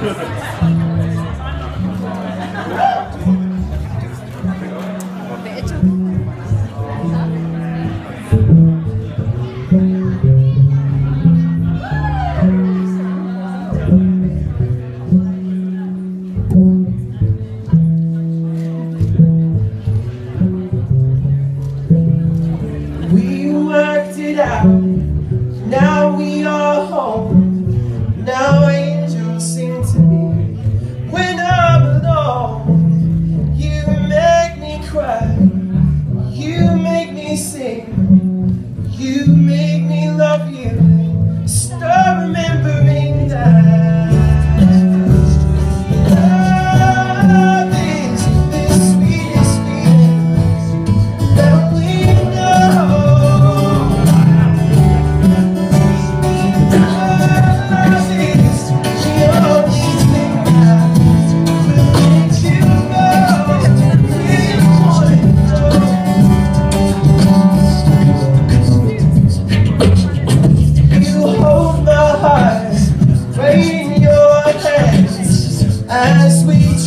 We worked it out. Now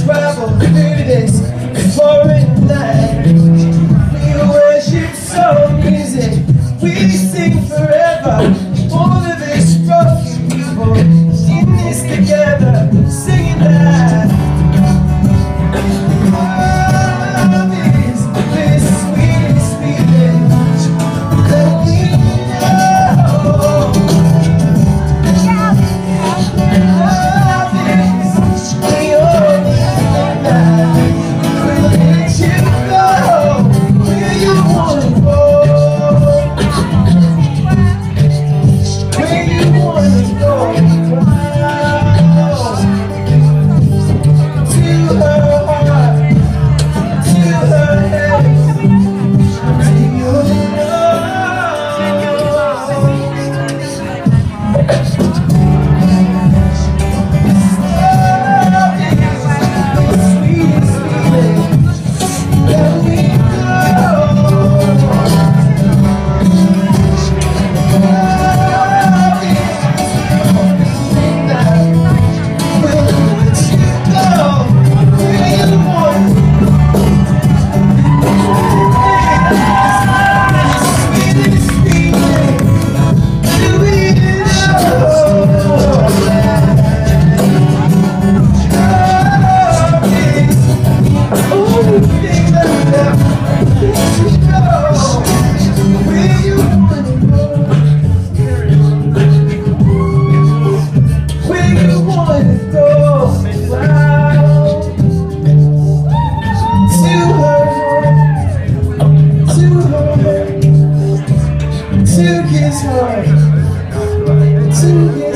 Travel through this foreign land. took his heart, his